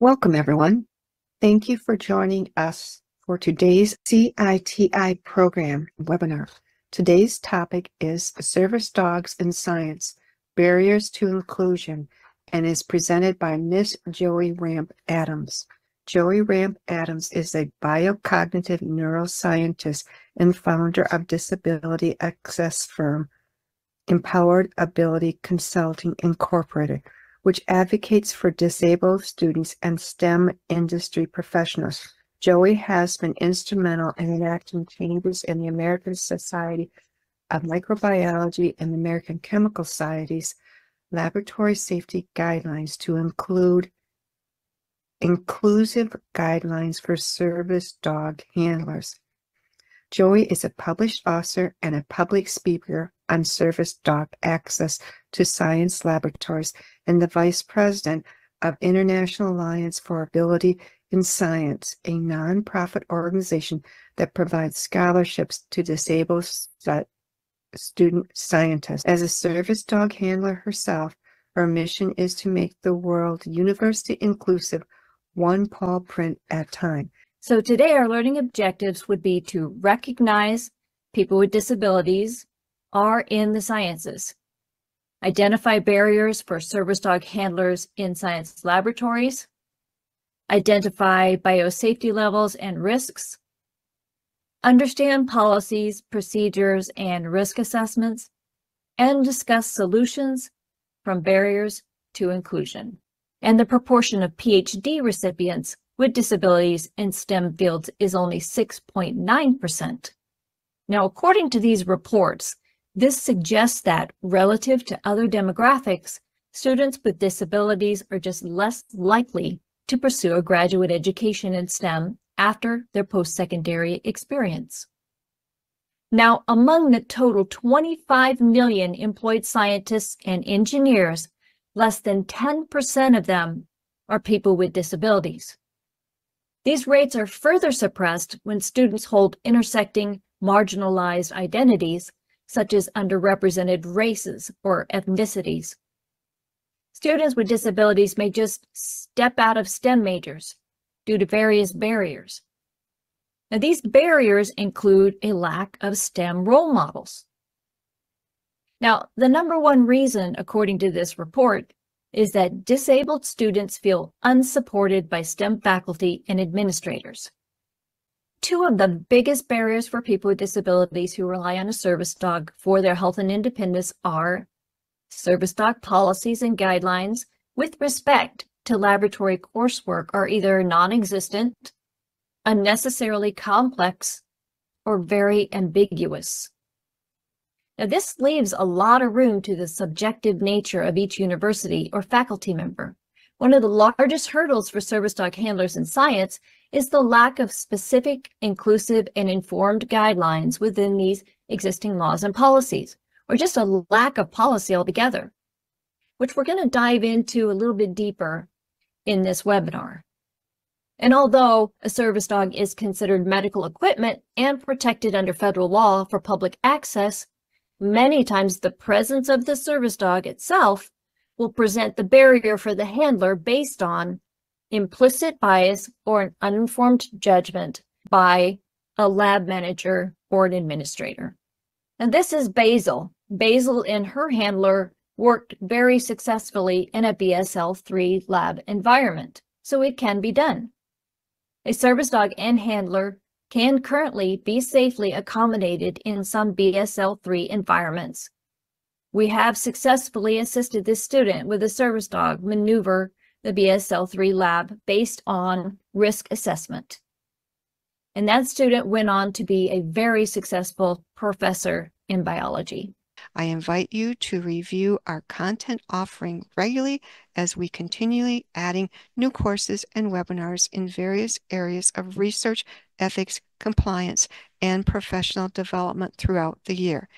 Welcome, everyone. Thank you for joining us for today's CITI program webinar. Today's topic is Service Dogs in Science, Barriers to Inclusion, and is presented by Miss Joey Ramp Adams. Joey Ramp Adams is a biocognitive neuroscientist and founder of disability access firm Empowered Ability Consulting Incorporated, which advocates for disabled students and STEM industry professionals. Joey has been instrumental in enacting changes in the American Society of Microbiology and the American Chemical Society's laboratory safety guidelines to include inclusive guidelines for service dog handlers. Joey is a published author and a public speaker on service dog access to science laboratories and the vice president of International Alliance for Ability in Science, a nonprofit organization that provides scholarships to disabled st student scientists. As a service dog handler herself, her mission is to make the world university inclusive, one paw print at a time. So today our learning objectives would be to recognize people with disabilities are in the sciences, identify barriers for service dog handlers in science laboratories, identify biosafety levels and risks, understand policies, procedures, and risk assessments, and discuss solutions from barriers to inclusion. And the proportion of PhD recipients with disabilities in STEM fields is only 6.9%. Now, according to these reports, this suggests that relative to other demographics, students with disabilities are just less likely to pursue a graduate education in STEM after their post-secondary experience. Now, among the total 25 million employed scientists and engineers, less than 10% of them are people with disabilities. These rates are further suppressed when students hold intersecting marginalized identities, such as underrepresented races or ethnicities. Students with disabilities may just step out of STEM majors due to various barriers. Now, these barriers include a lack of STEM role models. Now, the number one reason, according to this report, is that disabled students feel unsupported by STEM faculty and administrators. Two of the biggest barriers for people with disabilities who rely on a service dog for their health and independence are service dog policies and guidelines with respect to laboratory coursework are either non-existent, unnecessarily complex, or very ambiguous. Now, this leaves a lot of room to the subjective nature of each university or faculty member. One of the largest hurdles for service dog handlers in science is the lack of specific, inclusive, and informed guidelines within these existing laws and policies, or just a lack of policy altogether, which we're going to dive into a little bit deeper in this webinar. And although a service dog is considered medical equipment and protected under federal law for public access, many times the presence of the service dog itself will present the barrier for the handler based on implicit bias or an uninformed judgment by a lab manager or an administrator. And this is Basil. Basil and her handler worked very successfully in a BSL-3 lab environment, so it can be done. A service dog and handler can currently be safely accommodated in some BSL-3 environments. We have successfully assisted this student with a service dog maneuver the BSL-3 lab based on risk assessment. And that student went on to be a very successful professor in biology. I invite you to review our content offering regularly as we continually adding new courses and webinars in various areas of research, ethics, compliance, and professional development throughout the year.